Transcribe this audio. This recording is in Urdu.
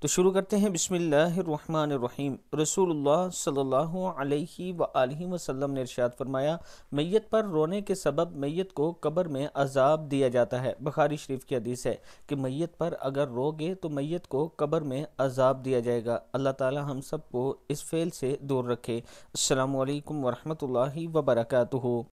تو شروع کرتے ہیں، بسم اللہ الرحمن الرحیم۔ رسول اللہ صلی اللہ علیہ وآلہ وسلم نے ارشاد فرمایا، میت پر رونے کے سبب میت کو قبر میں عذاب دیا جاتا ہے۔ بخاری شریف کی حدیث ہے کہ میت پر اگر رو گے تو میت کو قبر میں عذاب دیا جائے گا۔ اللہ تعالی ہم سب کو اس فعل سے دور رکھے۔ السلام علیکم ورحمۃ اللہ وبرکاتہ۔